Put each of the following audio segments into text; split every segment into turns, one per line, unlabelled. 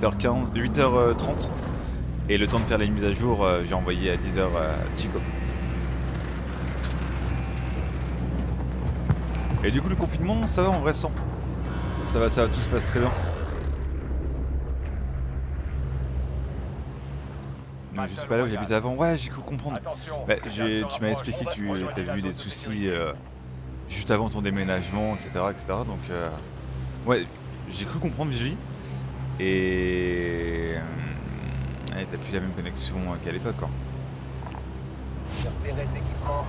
8h15, 8h30. Et le temps de faire les mises à jour, euh, j'ai envoyé à 10h à Chico. Et du coup, le confinement, ça va en vrai sans. Ça va, ça va, tout se passe très bien. Non, je suis pas là où j'habitais avant. Ouais, j'ai cru comprendre. Bah, tu m'as expliqué que tu avais eu des soucis euh, juste avant ton déménagement, etc. etc. donc, euh, ouais, j'ai cru comprendre, Vivi. Et. euh, ouais, t'as plus la même connexion qu'à l'époque,
équipement.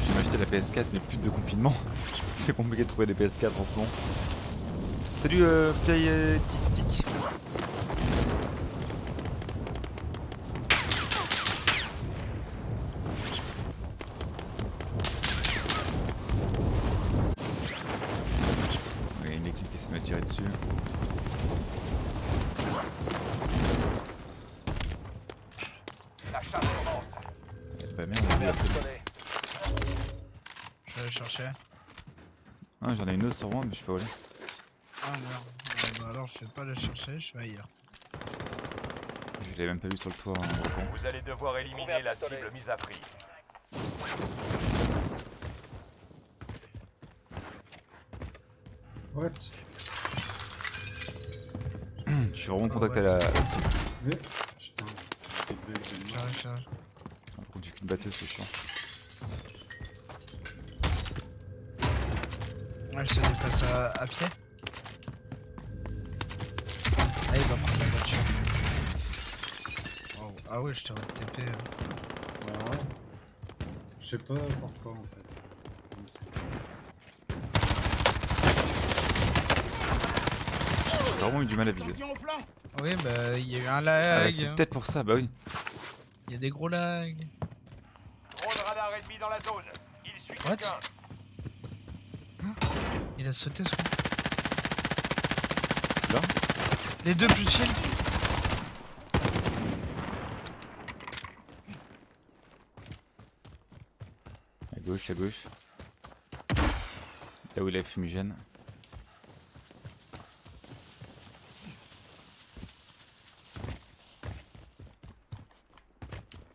Je
vais m'acheter la PS4, mais plus de confinement. C'est compliqué de trouver des PS4 en ce moment. Salut, euh, Play Tic Tic. Il y a une équipe qui essaie de me tirer dessus.
La chasse commence.
Bah merde, il y a
Merci,
plus.
Tony.
Aller.
Ah, j'en ai une autre sur moi, mais je sais pas où elle est.
Ah merde. Euh, bah alors je vais pas aller chercher, je vais ailleurs.
Je l'ai même pas vu sur le toit. hein, en.
Vous allez devoir éliminer la cible mise à prix.
What?
Je suis vraiment contact à la, la cible.
Putain,
j'ai qu'une batteuse, c'est chiant.
Je se déplace à, à pied. Ah, il va prendre la voiture. Oh, Ah ouais, je t'aurais TP. euh.
Ouais. Je sais pas pourquoi en fait.
J'ai vraiment eu du mal à viser.
Oui, bah il y a eu un
Ah,
lag.
c'est peut-être pour ça, bah oui.
Il y a des gros lags.
Drone radar ennemi dans la zone. Il suit
What?
quelqu'un.
Il a sauté ce coup.
Là
Les deux plus shield.
À gauche, à gauche. Là où il a fumigène.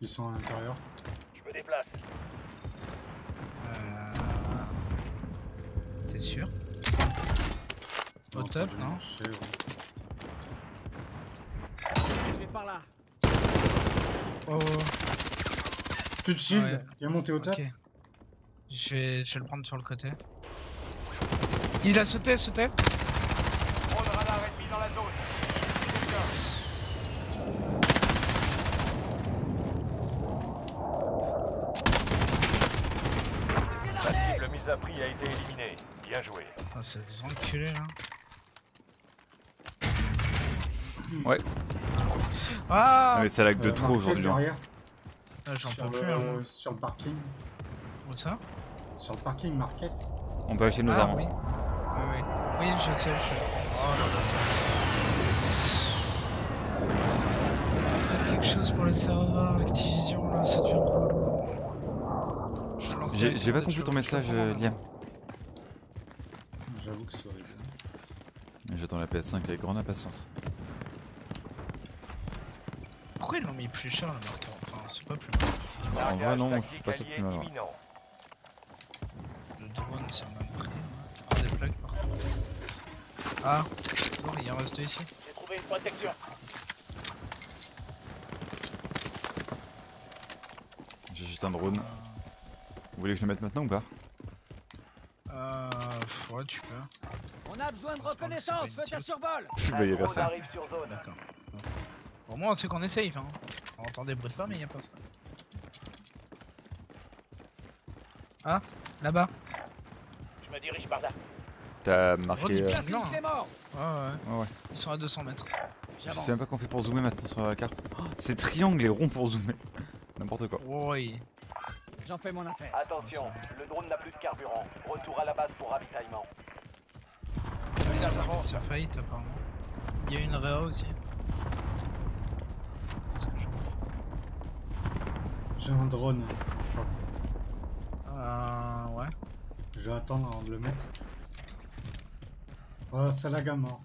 Ils sont à l'intérieur.
Je me déplace.
T'es sûr Au top, non
ouais.
Je vais par là.
Oh,
Plus de shield
Ouais.
Il est monté au top
ok. Je vais, je vais le prendre sur le côté. Il a sauté, sauté
Drone radar ennemi dans la zone. Il suit quelqu'un. La cible mise à prix a été éliminée. Bien
Putain, c'est des enculés là.
Ouais.
Ah
Ah, mais ça lag de
Euh,
trop aujourd'hui. hein.
Ah, J'en peux plus.
le...
Hein.
sur le parking.
Où ça?
Sur le parking market.
On peut acheter nos
Ah,
armes.
oui. Oui, oui. Oui, je sais, je sais. Oh là là, ça. Quelque chose pour les serveurs, Activision, là. Je lance
J'ai pas compris ton message, euh. Liam.
J'avoue que c'est horrible.
J'attends la PS5 avec grande impatience.
Pourquoi ils l'ont mis plus cher le marqueur Enfin, c'est pas plus mal.
En vrai, non, je suis pas
imminent.
Le drone, c'est le même prix. hein. Prends des plaques par contre. Ah Bon, il en reste deux ici.
J'ai trouvé une protection.
J'ai juste un drone. Vous voulez que je le mette maintenant ou pas?
Euh. Ouais, tu peux.
On a besoin de reconnaissance, faites un survol
Bah, y a personne.
arrive sur zone.
D'accord. Au moins, on sait qu'on est safe. Hein. On entend des bruits de pas, mais il y a personne. Ah Là-bas?
Je me dirige par là.
T'as marqué. Euh,
non.
les morts
Ouais, ouais.
Ouais, ouais.
Ils sont à 200 mètres.
Je sais même pas qu'on fait pour zoomer maintenant sur la carte. Oh, c'est triangle et rond pour zoomer. N'importe quoi.
Oui.
J'en fais mon affaire.
Attention, le drone n'a plus de carburant. Retour à la base pour ravitaillement.
Ils ont fait sur faillite apparemment. Il y a une réa aussi.
J'ai un drone.
Euh. Ouais.
Je vais attendre avant de le mettre. Oh, ça lag à mort.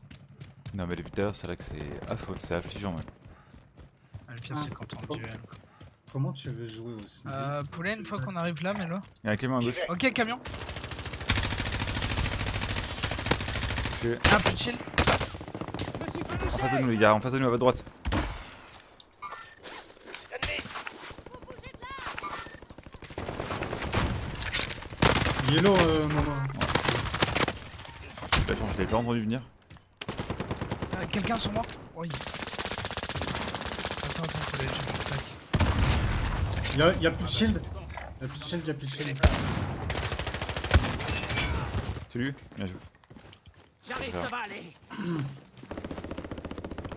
Non, mais depuis tout à l'heure, c'est là que c'est affreux, c'est affligeant même.
Ah, Le pire,
Ah.
c'est quand on
Oh.
duel. quoi.
Comment tu veux jouer au sniper
Euh, poulet, une fois qu'on arrive là, Mélo.
Il y a un camion à gauche.
Ok, camion.
Touché.
Ah, plus de shield.
Je
En face de nous, les gars, en face de nous, à votre droite.
Yellow, euh, maman.
La chance, je l'ai pas entendu venir.
Euh, Quelqu'un sur moi? Oui. Attends, attends, poulet, j'ai mon tac.
Y'a y a plus de shield Y'a plus de shield, y'a plus de shield.
Lui Bien joué.
J'arrive, ça va aller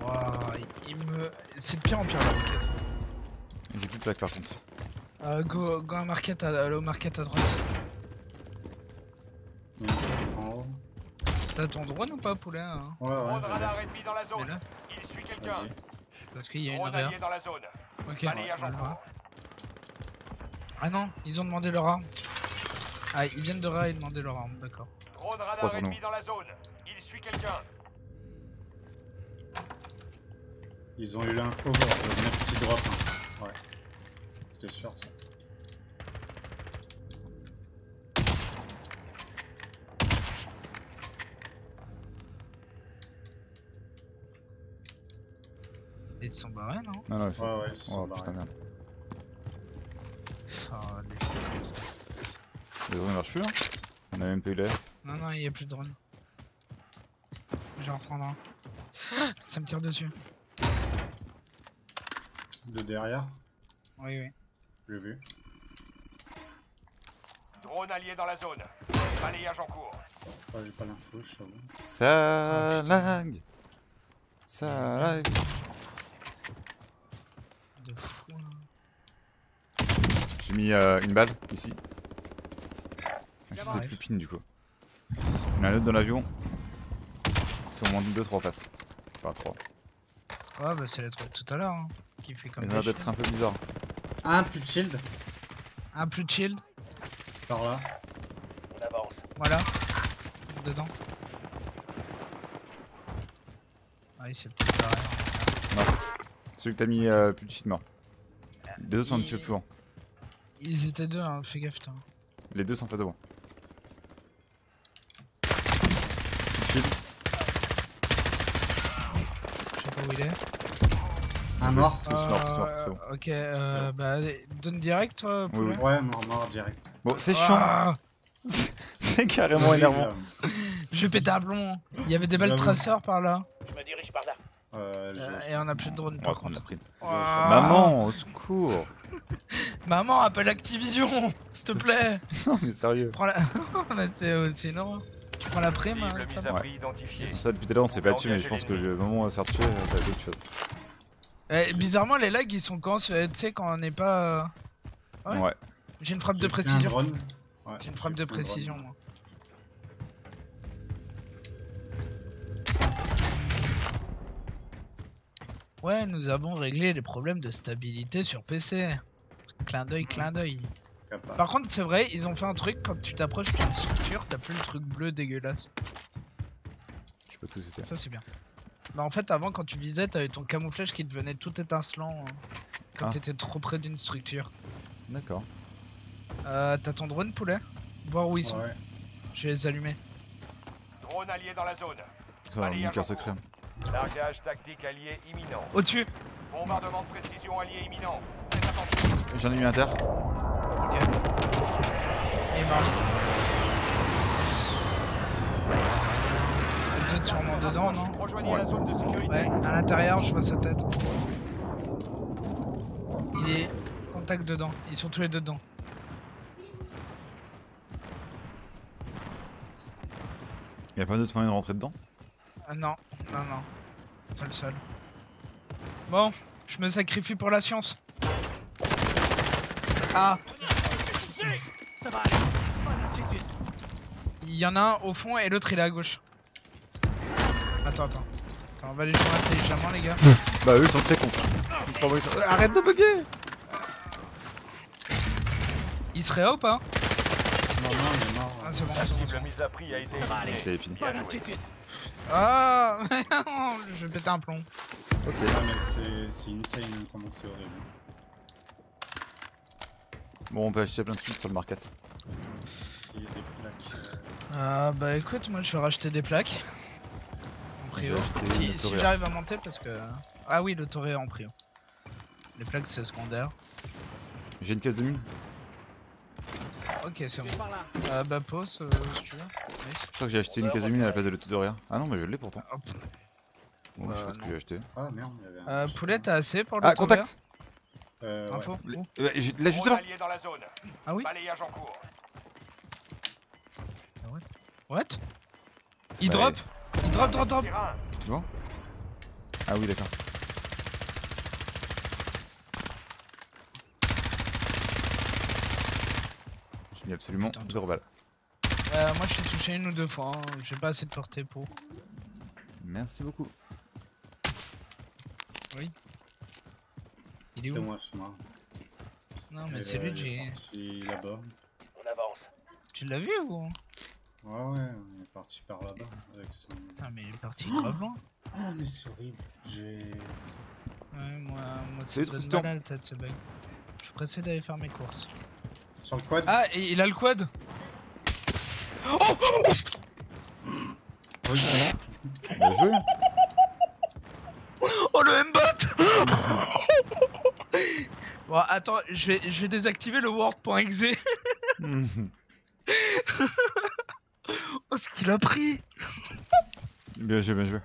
Waouh, il- me. C'est de pire en pire la roquette.
J'ai plus de plaque par contre.
Euh, go, go à market à, au market à droite.
Donc, en haut.
T'as ton drone ou pas, poulet hein?
Ouais, ouais.
Drone radar ennemi dans la zone.
là,
Il suit quelqu'un.
Parce qu'il y a une
allié dans la zone.
Ok je le
cours.
vois. Ah non, ils ont demandé leur arme. Ah, ils viennent de réa et demander leur arme, d'accord.
Drone radar ennemi dans la zone. Il suit quelqu'un.
Ils ont eu l'info, le mec qui drop. hein. Ouais. C'était sûr ça.
Ils se sont barrés, non?
Non, non, c'est.
Ouais, ouais, ils
Oh
sont
putain,
barrés.
merde.
Ah, les filles comme ça.
Le drone marche plus là On a même pas eu l'alerte.
Non, non, il y a plus de drone. Je vais en reprendre un. Ça me tire dessus.
De derrière,
Oui, oui.
j'ai vu.
Drone allié dans la zone. Balayage en cours.
Ouais, j'ai pas l'info, je t'avoue.
Ça lag Ça lag
De fou, là.
J'ai mis euh, une balle ici. Je sais plus pin du coup. Il y en a un autre dans l'avion. Ils sont au moins 2-3 faces. Enfin 3.
Ouais, bah c'est la truc tout à l'heure, hein, qui fait comme
Mais
des
ça va être
chiens.
un peu bizarre.
Un plus de shield,
Un plus de shield,
par là.
voilà. Dedans. Ah, il s'est peut-être barré.
Celui que t'as mis euh, plus de shit mort. Les autres sont un petit peu plus loin.
Ils étaient deux, hein, fais gaffe, toi.
Les deux sont en face de moi. Shield.
Je sais pas où il est.
Un
Je-
mort
Tous morts, tous morts, c'est bon.
Euh, Ok, euh, bah donne direct, toi,
Oui,
poulet.
oui.
Ouais, mort, mort direct.
Bon, c'est chiant.
Ah,
c'est carrément énervant.
je vais péter un plomb. Il y avait des balles traceurs par là.
Euh, je...
Euh, et on a plus de drone par contre. Ah.
Maman, au secours.
Maman, appelle Activision, s'il te plaît.
non, mais sérieux.
Prends la. Mais c'est aussi énorme. Tu prends la prime, hein,
identifiée.
Ça, depuis tout à l'heure, on s'est battu, mais je pense que le moment où on va se faire tuer, ça va être autre chose.
Eh, Bizarrement, les lags ils sont quand tu sais quand on n'est pas. euh, Ouais.
Ouais.
J'ai une frappe de
un
précision.
Ouais,
J'ai une frappe de
drone.
précision, moi. Ouais, nous avons réglé les problèmes de stabilité sur PC. Clin d'œil, clin d'œil.
Capable.
Par contre, c'est vrai, ils ont fait un truc quand tu t'approches d'une structure, t'as plus le truc bleu dégueulasse.
Je sais pas tout c'était.
Ça, c'est bien. Bah, en fait, avant, quand tu visais, t'avais ton camouflage qui devenait tout étincelant hein, quand
Ah.
t'étais trop près d'une structure.
D'accord.
Euh, t'as ton drone poulet? Voir où ils sont.
Ouais.
Je vais les allumer.
Drone allié dans la zone.
Ça, un
Balayage
bunker
en
secret.
Largage tactique allié imminent.
Au-dessus
Bombardement de précision allié imminent.
J'en ai mis un terre.
Ok. Il est mort. Les autres sûrement dedans, non
Rejoignez
Ouais.
la zone de sécurité.
Ouais, à l'intérieur, je vois sa tête. Il est contact dedans. Ils sont tous les deux dedans.
Y'a pas d'autre moyen de rentrer dedans?
Ah non, non, non. C'est le seul. Bon, je me sacrifie pour la science. Ah,
Ça va aller Pas d'inquiétude
il y en a un au fond et l'autre il est à gauche. Attends, attends. Attends, on va les jouer intelligemment, les gars.
Bah, eux ils sont très cons. Ils sont- Arrête de bugger
Il serait là ou pas
Non, non, il est mort.
Ah, c'est bon, c'est bon. bon.
mise à prix a été
Ça va
éliminée.
Je l'avais fini.
Pas d'inquiétude.
Ah Je vais péter un plomb.
Ok.
Ah, mais c'est c'est insane hein, comment c'est horrible.
Bon, on peut acheter plein de trucs sur le market.
Il y a des plaques.
Ah bah écoute, moi je vais racheter des plaques. En prio. Si,
le
j'arrive à monter parce que... Ah oui, le Toré en prio. Les plaques c'est secondaire.
J'ai une caisse de mine.
Ok, c'est bon. Euh, bah pause euh, si tu veux. Nice.
Je crois que j'ai acheté une caisse de mine à la place de l'auto de rien. Ah non, mais je l'ai pourtant.
Hop.
Bon, je sais pas ce que
non.
j'ai acheté.
Ah merde, il y avait un.
Euh, poulet, t'as assez pour le
Ah, contact
Euh.
Info
euh, j'ai- Là, juste là
dans la zone.
Ah oui
Balayage en cours.
What? Il
Bah,
drop Il drop, drop, drop.
Tu vois? Ah oui, d'accord. J'ai mis absolument
Putain.
0 balles.
Euh, moi je t'ai touché une ou deux fois, hein. j'ai pas assez de portée pour.
Merci beaucoup.
Il est
C'est
où
moi, c'est moi.
Non mais c'est
euh,
lui que
il est
j'ai...
parti là-bas.
On avance.
Tu l'as vu ou
Ouais, ouais, on est parti par là-bas avec son.
Putain mais il est parti grave loin.
Ah, mais c'est horrible. J'ai.
Ouais, moi, moi ça me donne mal à la tête ce bug. Je suis pressé d'aller faire mes courses.
Sur le quad
Ah, et il a le quad Oh
Bien joué
Oh le M-Bot Bon attends, je vais, je vais désactiver le word.exe. Oh ce qu'il a pris
Bien joué, bien joué.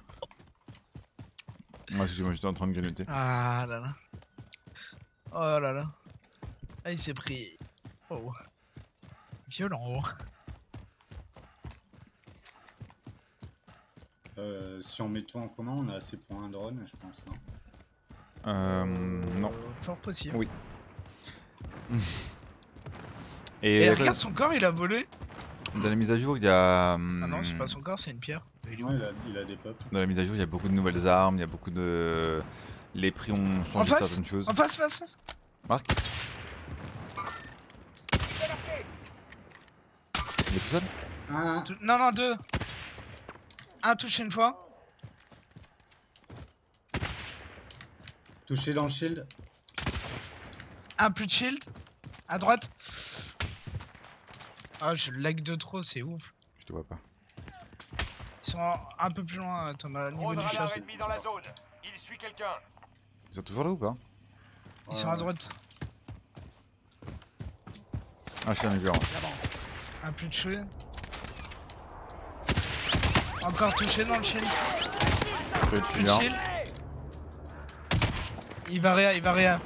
Ah, excusez-moi, j'étais en train de grignoter.
Ah là là. Oh là là. Ah il s'est pris... Oh. Violent.
Euh, si on met tout en commun, on a assez pour un drone, je pense. hein.
Euh. Non.
Euh, Fort possible.
Oui.
Et,
Et,
regarde son corps, il a volé.
dans la mise à jour, il y a.
Ah non, c'est
hum,
pas son corps, c'est une pierre. Il est où
Ouais, il a, il a des pops.
Dans la mise à jour, il y a beaucoup de nouvelles armes, il y a beaucoup de. Les prix ont changé de certaines choses.
En face, face, face.
Marc Il est tout seul?
Ah,
Non, non, deux. Un touché une fois.
Touché dans le shield.
Un plus de shield. À droite. Ah, je lag de trop, c'est ouf.
Je te vois pas.
Ils sont un peu plus loin, Thomas, au niveau du chat.
ennemi dans la zone. Il suit quelqu'un.
Ils sont toujours là ou pas?
Ils sont à droite.
Ah, je suis un vu.
Un plus de shield. Encore touché dans le shield.
Je vais
Plus de shield. Il va réa, il va réa.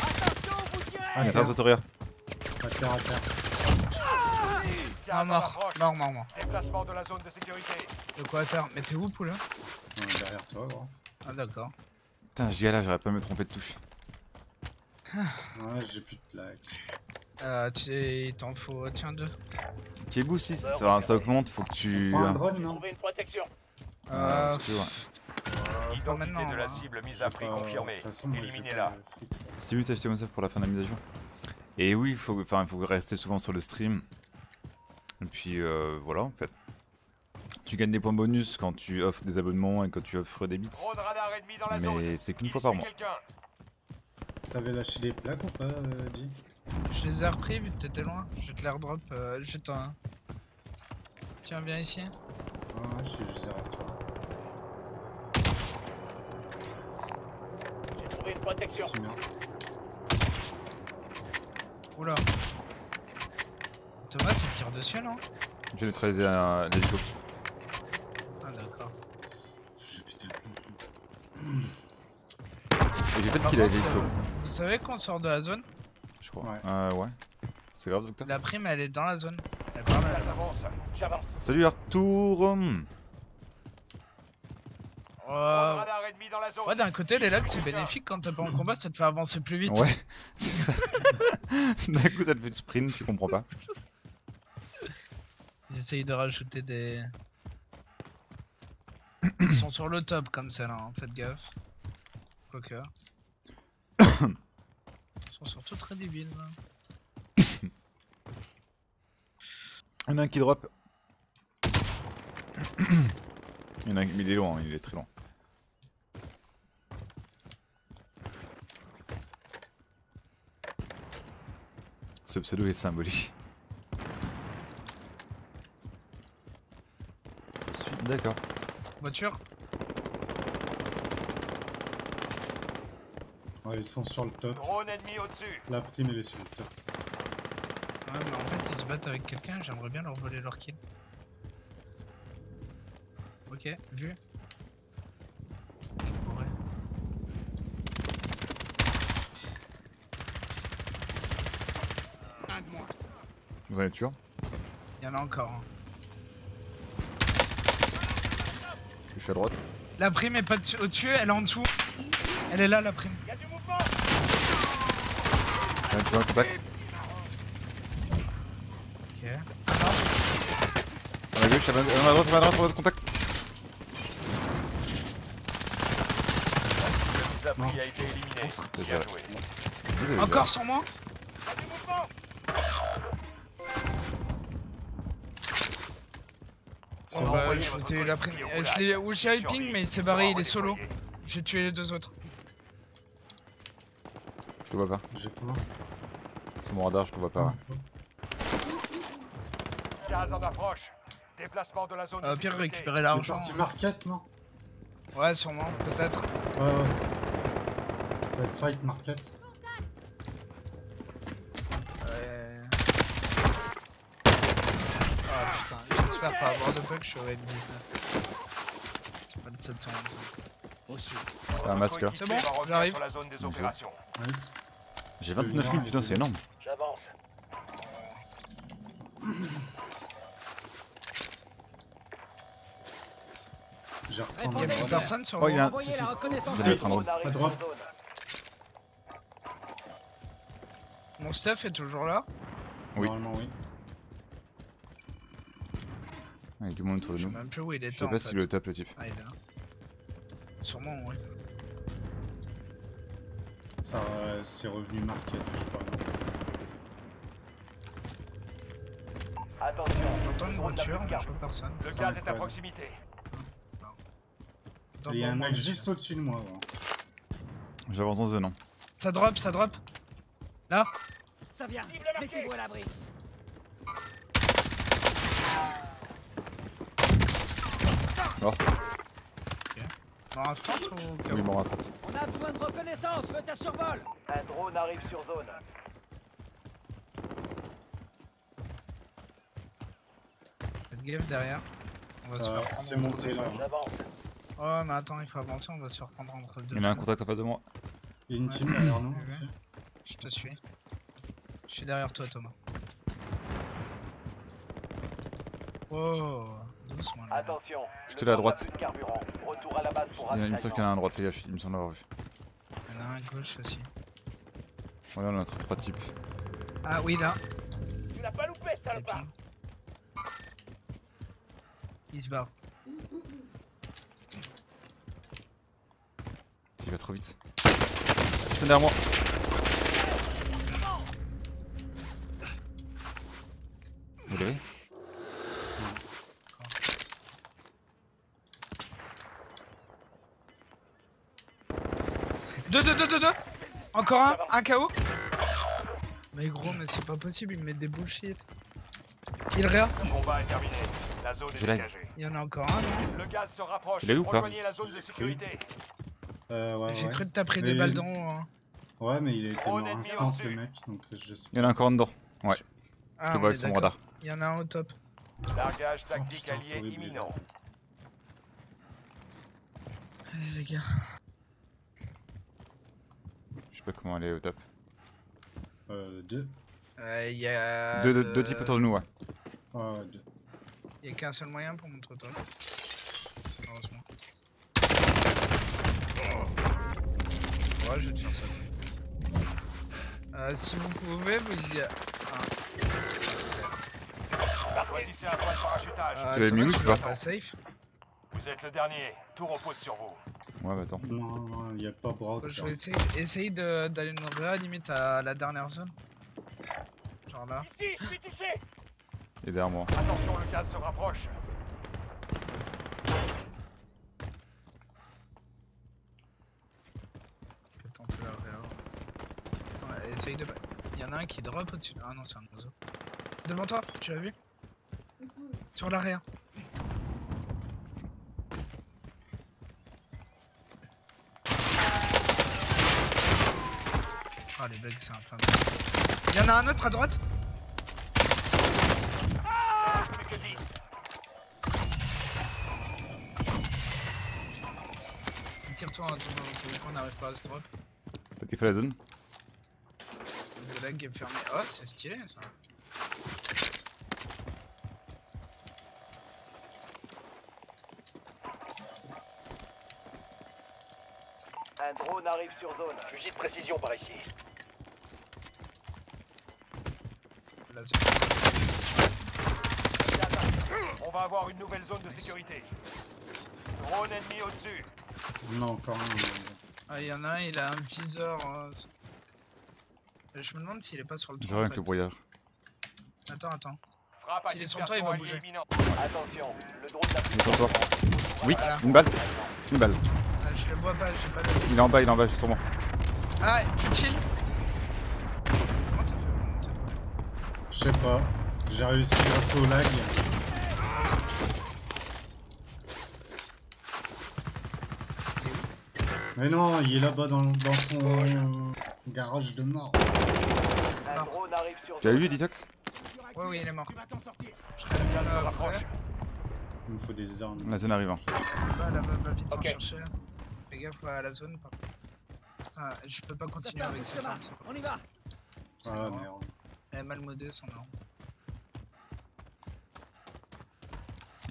Attention, vous tirez
Ah,
Il y a
terre,
ça, Sotoria.
à terre, à terre.
Ah, mort. Mort, mort, mort.
Déplacement de la zone de sécurité.
De quoi à terre Mais t'es où, poule
Ouais, derrière toi, gros.
Ah, d'accord.
Putain, je là, j'aurais pas me tromper de touche.
Ouais, j'ai plus de plaques.
Euh, tu sais, il t'en faut. Tiens, deux.
Kebou, si ça, ça augmente, faut que tu.
Prends un drone, non?
Trouver une protection.
Euh,
Euh,
si tu veux, ouais.
pas
Identité
maintenant,
de la cible mise à prix confirmée. Éliminez-la.
C'est lui, t'as acheté ça pour la fin de la mise à jour. Et oui, il faut, enfin, il faut rester souvent sur le stream. Et puis euh, voilà, en fait. Tu gagnes des points bonus quand tu offres des abonnements et quand tu offres des bits. Mais c'est qu'une fois par mois.
T'avais lâché des plaques ou pas, euh, Di
Je les ai repris vu que t'étais loin. Je vais te les redrop euh, un. Tiens, viens ici.
Ouais, je suis juste derrière toi.
Trouvé une protection.
Oula. Thomas, c'est le tir dessus, non
J'ai neutralisé un l'hélico.
Ah, d'accord.
J'ai pété le plomb.
Et j'ai fait avec
contre,
l'hélico,
euh, Vous savez qu'on sort de la zone?
Je crois.
Ouais.
Euh, ouais. C'est grave, docteur
La prime, elle est dans la zone. Elle est là.
Gaz avance. J'avance.
Salut Arthur
Oh.
Radar ennemi dans la zone.
Ouais, d'un côté, les lags, c'est bénéfique quand t'es pas en combat, ça te fait avancer plus vite.
Ouais, c'est ça. D'un coup, ça te fait du sprint, tu comprends pas.
Ils essayent de rajouter des. Ils sont sur le top comme ça là, hein, faites gaffe. Quoique. Ils sont surtout très débiles. là.
Il y en a un qui drop. Il y en a un mais il est loin, hein, il est très loin. Ce pseudo est symbolique. Je suis D'accord.
Voiture
Ouais, ils sont sur le top.
Drone ennemi au-dessus.
La prime, elle est sur le top.
Ouais, mais en fait, ils se battent avec quelqu'un, j'aimerais bien leur voler leur kill. Ok, vu. On pourrait.
Un de moins.
Vous en êtes sûr
Il y en a encore. hein.
Je suis à droite.
La prime est pas dessus- au-dessus, elle est en dessous. Elle est là, la prime.
Il y a du mouvement.
Tu vois un contact
Ok.
À la gauche, à la droite, à la droite, à la droite, contact
Le abri a été éliminé.
C'est
Bien
vrai.
joué.
Vous avez
Encore sur moi
euh,
je faisais la prime. Je l'ai
Wushai
Ping, mais il s'est barré, il est solo. J'ai tué les deux autres.
Je te vois pas.
J'ai pas.
C'est mon radar, je te vois pas.
Gaz. Déplacement de la zone.
Euh, pire récupérer l'argent.
Tu marques 4, non
Ouais, sûrement, peut-être.
Ouais, ouais. Ça se fight,
mark 4. J'espère pas avoir de bug, je suis au M19. C'est pas le 725.
Au sud.
T'as un masque là.
C'est bon, j'arrive.
Nice.
J'ai 29 000, putain, c'est énorme.
J'avance.
J'ai reprends
Y'a plus personne sur
Oh, il y a un. Si, si. Vous allez être un drone.
Ça drop.
Mon stuff est toujours là.
Oui.
Normalement, oui.
Il y a du monde autour de
Je sais
nous.
même plus où il
Je sais pas s'il est au top le type.
Ah, il est là. Sûrement, ouais.
Ça, euh, c'est revenu market, je crois.
Attention.
J'entends une voiture, mais je vois personne.
Le gaz est à proximité.
Il y a un mec juste au-dessus de moi. ouais.
J'avance dans zone. Hein.
Ça drop, ça drop. Là
Ça vient. Mettez-vous à l'abri.
Mort.
Dans un stand ou
Oui, mort instant.
On a besoin de reconnaissance. Faites un survol.
Un drone arrive sur zone.
Faites gaffe derrière. On va se faire prendre.
C'est monté là.
Oh, mais attends, il faut avancer, on va se faire prendre entre deux.
Il y a un contact en face de moi.
Il y a une
Ouais.
team derrière nous
Ouais. Je te suis. Je suis derrière toi, Thomas. Oh, doucement là.
Attention.
Je te l'ai à droite.
Plus de carburant. Retour à la base pour
Il y en a- il me semble qu'il y en a un à droite, fais gaffe, il me semble l'avoir vu.
Il y en a un à gauche aussi.
Voilà, on a trois trois types.
Ah oui, là.
Tu n'as pas loupé, salopard.
Il se barre.
Il va trop vite. Putain, derrière moi. Vous l'avez
Deux, deux, deux, Encore un Un KO Mais gros, mais c'est pas possible, ils me mettent des bullshit. Il réa
Le combat est terminé. La zone
Je
est
l'ai.
dégagée.
Il y en a encore un, non
Le gaz se rapproche.
L'as eu ou pas
Rejoignez la zone de sécurité.
Euh, ouais,
J'ai
ouais.
cru que t'as pris
Mais-
des balles dans le haut, hein.
Ouais, mais il a été
Drone
mort
ennemi
instant le mec, donc je sais
Il y en a encore un dedans. Je
Ah,
le
on
vois
est
avec son radar.
Il y en a un au top.
Largage tactique
putain, c'est
allié imminent.
Allez, les gars.
Je sais pas comment aller au top.
Euh, deux.
Euh, Il y a.
Deux, deux,
de-
deux types autour de nous, ouais.
Ouais, ouais, deux.
Il y a qu'un seul moyen pour montrer top. Heureusement. Ouais, je vais te faire ça. toi. Euh, si vous pouvez, vous y a...
Choisissez un point de parachutage.
Ah,
Tu l'as mis où,
tu vas
vois
pas safe
Vous êtes le dernier. Tout repose sur vous.
Ouais, bah attends.
Non, non, il n'y a pas Brock.
Je vais essayer, d'aller nous réa limite à la dernière zone. Genre là.
Ici, je suis touché
Il est derrière moi.
Attention, le gaz se rapproche.
Je vais tenter la réa. Ouais, essaye de. Il y en a un qui drop au-dessus. Ah non, c'est un oiseau. Devant toi, tu l'as vu? Sur la les bugs, c'est infâme. Il y en a un autre à droite
Plus que 10.
Tire-toi, hein, on n'arrive pas à se drop.
Petit fait la zone.
Le lag est fermé. Oh, c'est stylé ça.
Un drone arrive sur zone. Fusil de précision par ici. On va avoir une nouvelle zone de sécurité. Drone ennemi au-dessus.
Non, encore un.
Ah, il y en a un, il a un viseur. euh, Je me demande s'il est pas sur le
Je
toit.
vois
en
avec le brouillard.
Attends, attends. S'il est sur toi, il
dispersion
va bouger.
Attention, le drone
Il est sur toi. 8,
Voilà.
une balle. Une balle.
Ah, je le vois pas, j'ai pas de.
Il est en bas, il est en bas, juste sur moi.
Ah, tu shield Comment t'as fait Comment t'as fait
Je sais pas. J'ai réussi grâce au lag.
Ah.
Mais non, il est là-bas dans, dans son garage de mort.
Tu l'as vu, Ditox
Ouais, oui, il est mort. Je serai là après.
Il me faut des armes.
La zone arrive. hein.
Là, là-bas, va vite en chercher. Fais gaffe à la zone. par contre. Putain, je peux pas continuer avec cette arme.
On y va.
Ah merde.
Elle est mal modée son arme.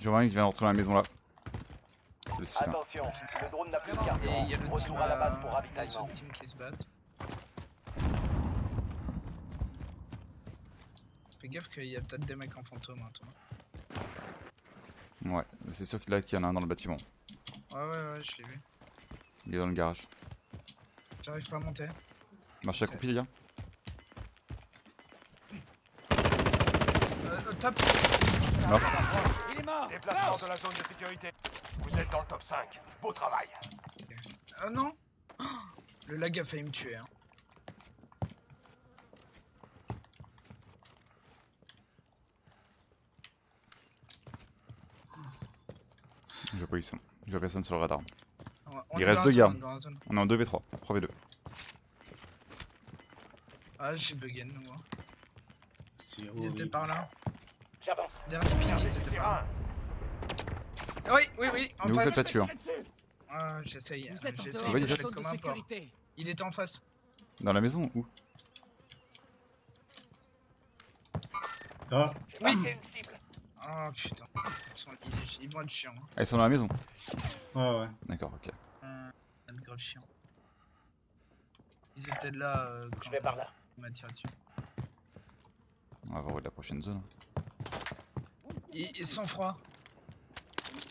J'en vois un qui vient d'entrer dans la maison là. C'est le.
Attention, le drone n'a plus de
Et
carburant.
il y a le team,
à la base pour
euh,
ravitaillement.
seule team qui se battent. Fais gaffe qu'il y a peut-être des mecs en fantôme, hein, toi.
Ouais, mais c'est sûr qu'il là, qu'il y en a un dans le bâtiment.
Ouais, ouais, ouais, je l'ai vu.
Il est dans le garage.
J'arrive pas à monter.
Marche à les gars.
Euh, euh, top
Mort.
Il est mort.
Déplacement de la zone de sécurité. Vous êtes dans le top 5. Beau travail.
Ah non Oh, Le lag a failli me tuer. Hein.
Je vois pas où ils sont. Je vois personne sur le radar. Il
est
reste deux gars.
zone, dans la zone.
On est en 2v3. 3v2.
Ah, j'ai bugué de nouveau. Ils étaient par là. Dernier par
terrain.
là. Oui, oui, oui, en
Mais vous
face.
faites pas tuer. hein.
Ah, j'essaye.
Vous
J'essaye comme un porc. Il était en face.
Dans la maison ou
Ah,
J'ai marqué une cible.
Oh putain. Ils, sont- ils- ils vont être chiants. hein.
Ah, ils sont dans la maison.
ouais, ouais.
D'accord, ok.
Euh, grave chiants. Ils étaient là euh, quand
Je vais par là.
on m'a tiré dessus.
On va voir où est la prochaine zone.
Ils, ils sont froids.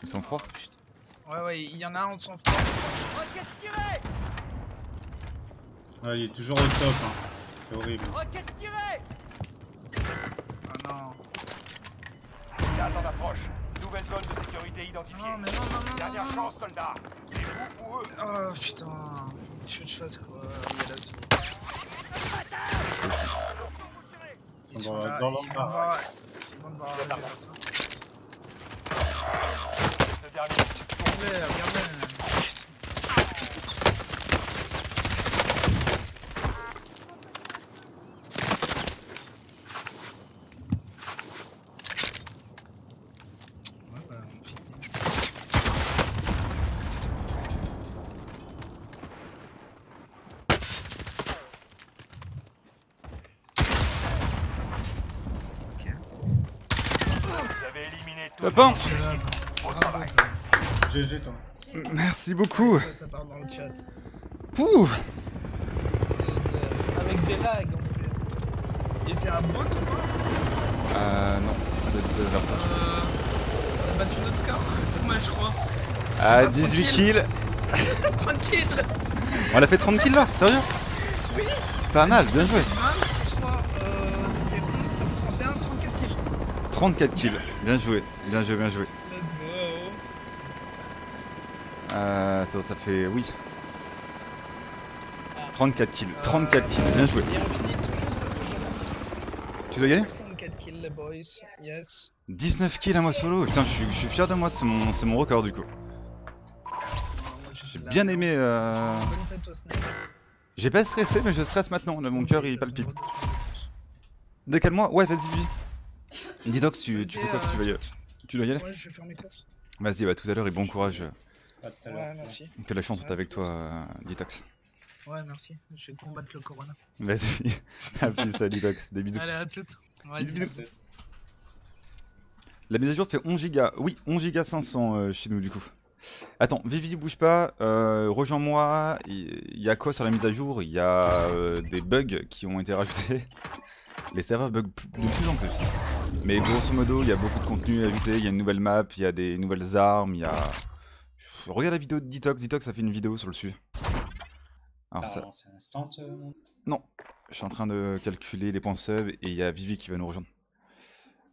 Ils sont forts.
Oh. Ouais, ouais, il y en a un en sang froid.
Roquette tirée.
Ah, il est toujours au top. Hein. C'est horrible.
Roquette tirée.
Oh non.
Gaz en approche. Nouvelle zone de sécurité identifiée.
Non, mais non, non, non,
Dernière
non.
chance, soldats. C'est vous ou eux.
Oh putain. Je que je fasse quoi Il y a la zone.
Ils sont dans,
là,
dans
ils vont
l'embarras.
Ouais, bah, on finit. Ok.
Vous avez éliminé tout.
1
Je suis là.
Beau
Bravo,
travail.
GG, toi.
Merci beaucoup.
Ça, ça part dans le chat.
Pouh
Avec des lags en plus. Et c'est un bot ou pas
Euh, non. De, de vers toi, je pense.
Euh. On a battu notre score Dommage, je crois.
Ah,
pas
18
tranquille.
kills.
Tranquille
On a fait 30 kills là, sérieux?
Oui.
Pas mal, bien joué.
20, soit euh, ça fait 11, ça fait 31, 34 kills.
34 kills, bien joué, bien joué, bien joué.
Let's go
Euh, attends, ça fait. Oui. 34 kills, 34 kills, bien joué. Tu dois y aller
34 kills les boys, yes.
19 kills à moi solo, putain, je suis, je suis fier de moi, c'est mon, c'est mon record du coup. J'ai bien aimé. Euh... J'ai pas stressé, mais je stresse maintenant, là, mon cœur il palpite. Décale-moi, ouais, vas-y, vas-y. Ditox, tu, tu fais quoi tu, vas y... tu dois y aller?
Ouais, je vais faire mes courses.
Vas-y, bah tout à l'heure et bon courage.
Tout à.
Ouais, merci.
Que la chance soit avec toi, euh, Ditox.
Ouais, merci. Je vais combattre le corona.
Vas-y, à plus, à Ditox, des bisous.
Allez, à toutes. Ouais,
Bisous, bisous.
bisous.
La mise à jour fait 11 gigas. Oui, 11 gigas 500 euh, chez nous du coup. Attends, Vivi, bouge pas. euh, Rejoins-moi. Il y a quoi sur la mise à jour? Il y a euh, des bugs qui ont été rajoutés. Les serveurs bug de plus en plus. Mais grosso modo, il y a beaucoup de contenu ajouté. Il y a une nouvelle map, il y a des nouvelles armes, il y a. Regarde la vidéo de Detox. Detox a fait une vidéo sur le sujet. Alors
Ah,
ça.
non, instant. euh,
je suis en train de calculer les points sub et il y a Vivi qui va nous rejoindre.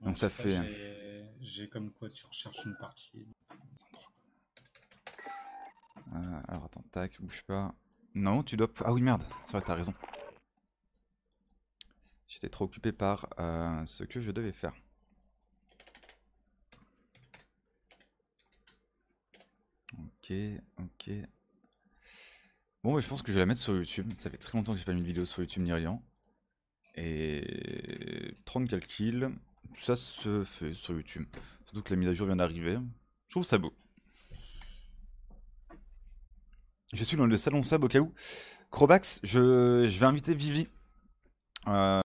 Donc ça fait-
j'ai- J'ai comme quoi tu recherches une partie.
Euh, alors attends, tac, bouge pas. Non, tu dois. Ah oui, merde, c'est vrai, t'as raison. J'étais trop occupé par euh, ce que je devais faire. Ok, ok. Bon, je pense que je vais la mettre sur YouTube. Ça fait très longtemps que j'ai pas mis de vidéo sur YouTube ni rien. Et 34 kills, ça se fait sur YouTube. Surtout que la mise à jour vient d'arriver. Je trouve ça beau. Je suis dans le salon sub au cas où. Crobax, je, je vais inviter Vivi. Euh,